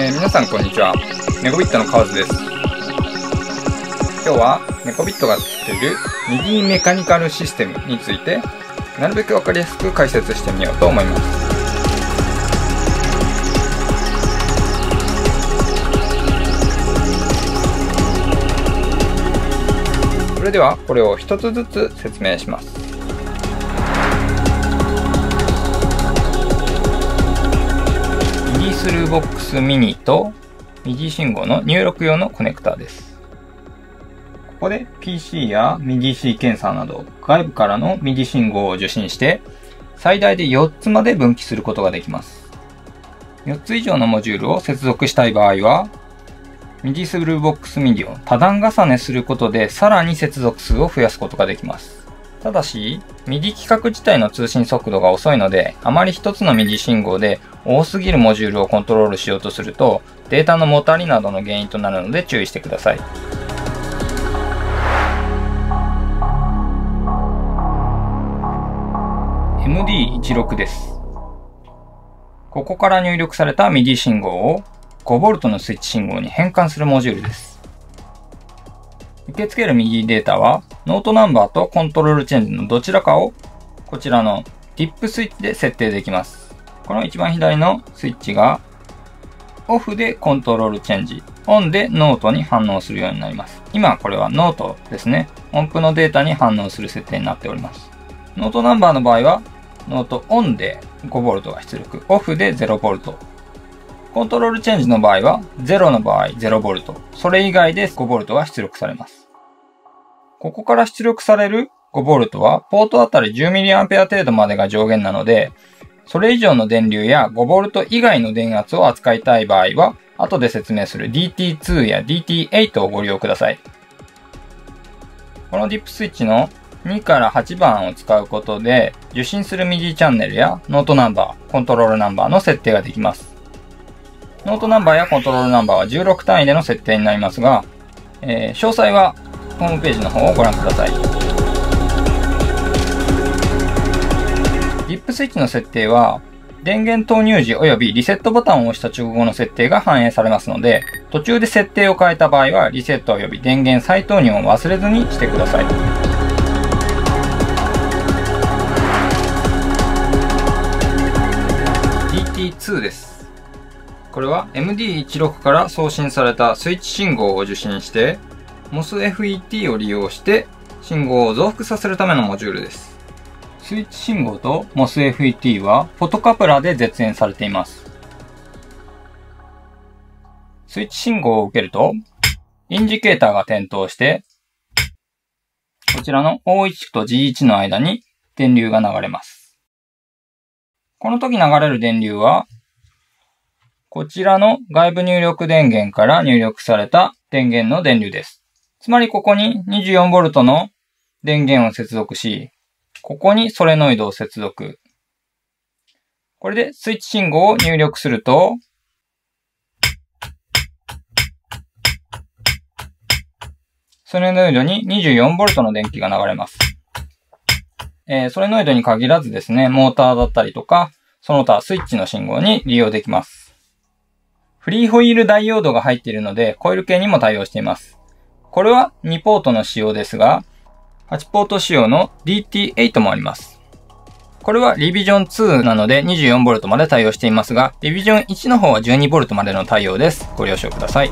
えー、皆さんこんにちは。ネコビットのカズです。今日はネコビットが作っているミディメカニカルシステムについてなるべくわかりやすく解説してみようと思います。それではこれを一つずつ説明します。スルーボックスミニと MIDI 信号の入力用のコネクタです。ここで PC や MIDI-C 検査など外部からの MIDI 信号を受信して最大で4つまで分岐することができます。4つ以上のモジュールを接続したい場合は MIDI スルーボックス MIDI を多段重ねすることでさらに接続数を増やすことができます。ただし、MIDI 規格自体の通信速度が遅いので、あまり一つの MIDI 信号で多すぎるモジュールをコントロールしようとすると、データのもたりなどの原因となるので注意してください。MD16 です。ここから入力された MIDI 信号を 5V のスイッチ信号に変換するモジュールです。受け付ける MIDI データは、ノートナンバーとコントロールチェンジのどちらかを、こちらのディップスイッチで設定できます。この一番左のスイッチが、オフでコントロールチェンジ、オンでノートに反応するようになります。今これはノートですね。音符のデータに反応する設定になっております。ノートナンバーの場合は、ノートオンで 5V が出力、オフで 0V。コントロールチェンジの場合は、0の場合 0V、それ以外で 5V が出力されます。ここから出力される 5V は、ポートあたり 10mA 程度までが上限なので、それ以上の電流や 5V 以外の電圧を扱いたい場合は、後で説明する DT2 や DT8 をご利用ください。このディップスイッチの2から8番を使うことで、受信する MIDI チャンネルやノートナンバー、コントロールナンバーの設定ができます。ノートナンバーやコントロールナンバーは16単位での設定になりますが、えー、詳細はホームページの方をご覧ください。リップスイッチの設定は、電源投入時及びリセットボタンを押した直後の設定が反映されますので、途中で設定を変えた場合は、リセット及び電源再投入を忘れずにしてください。DT2 です。これは MD16 から送信されたスイッチ信号を受信して、MOSFET を利用して信号を増幅させるためのモジュールです。スイッチ信号と MOSFET はフォトカプラで絶縁されています。スイッチ信号を受けると、インジケーターが点灯して、こちらの O1 と G1 の間に電流が流れます。この時流れる電流は、こちらの外部入力電源から入力された電源の電流です。つまりここに 24V の電源を接続し、ここにソレノイドを接続。これでスイッチ信号を入力すると、ソレノイドに 24V の電気が流れます。えー、ソレノイドに限らずですね、モーターだったりとか、その他スイッチの信号に利用できます。フリーホイールダイオードが入っているので、コイル系にも対応しています。これは2ポートの仕様ですが、8ポート仕様の DT8 もあります。これはリビジョン2なので 24V まで対応していますが、リビジョン1の方は 12V までの対応です。ご了承ください。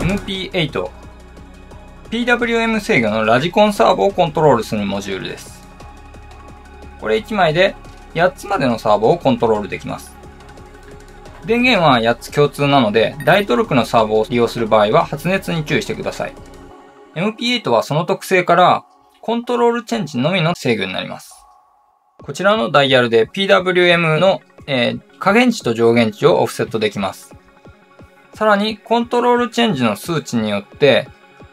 MP8 PWM 制御のラジコンサーボをコントロールするモジュールです。これ1枚で8つまでのサーボをコントロールできます。電源は8つ共通なので、大トルクのサーボを利用する場合は発熱に注意してください。MP8 はその特性から、コントロールチェンジのみの制御になります。こちらのダイヤルで PWM の、えー、下限値と上限値をオフセットできます。さらに、コントロールチェンジの数値によって、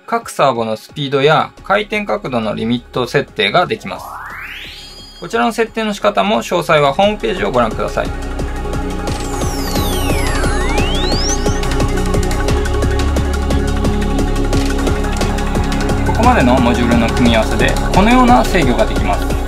各サーボのスピードや回転角度のリミット設定ができます。こちらの設定の仕方も詳細はホームページをご覧ください。ここまでのモジュールの組み合わせでこのような制御ができます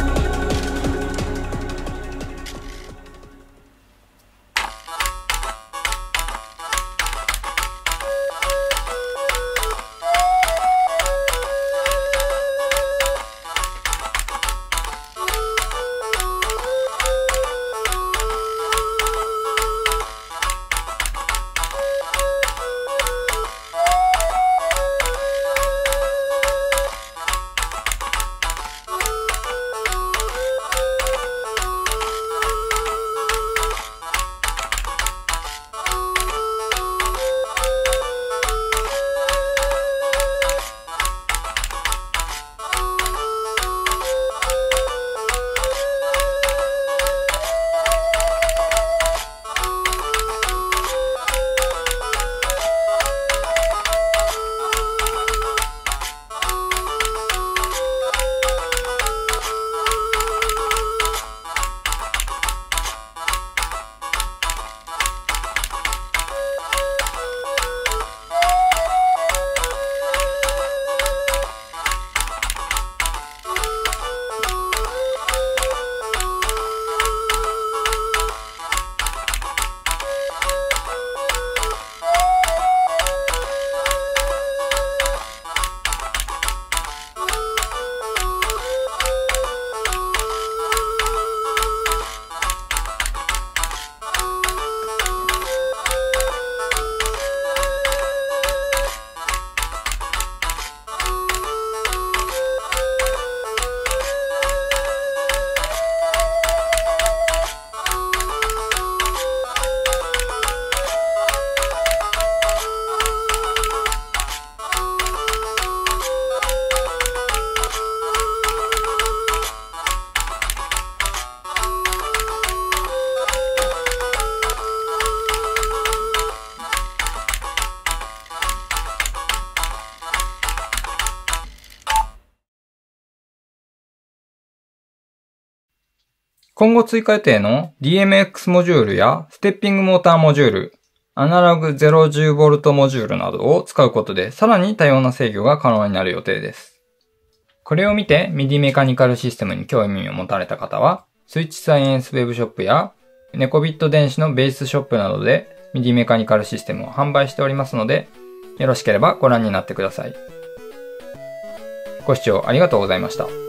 今後追加予定の DMX モジュールやステッピングモーターモジュール、アナログ 010V モジュールなどを使うことでさらに多様な制御が可能になる予定です。これを見て MIDI メカニカルシステムに興味を持たれた方は、スイッチサイエンスウェブショップやネコビット電子のベースショップなどで MIDI メカニカルシステムを販売しておりますので、よろしければご覧になってください。ご視聴ありがとうございました。